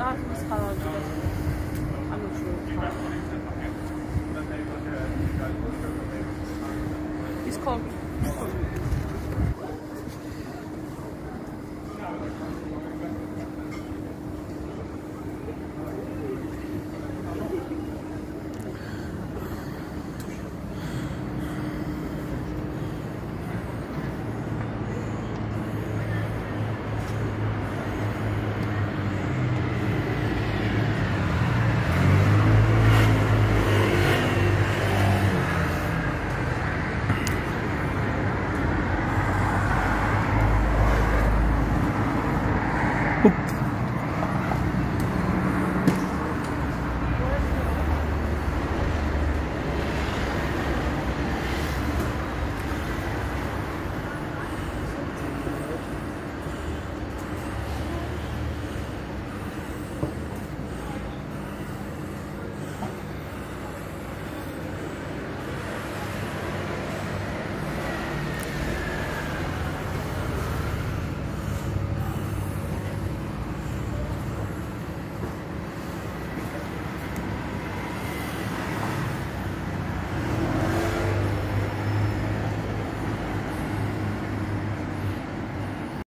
Artemis called. I'm not sure. It's called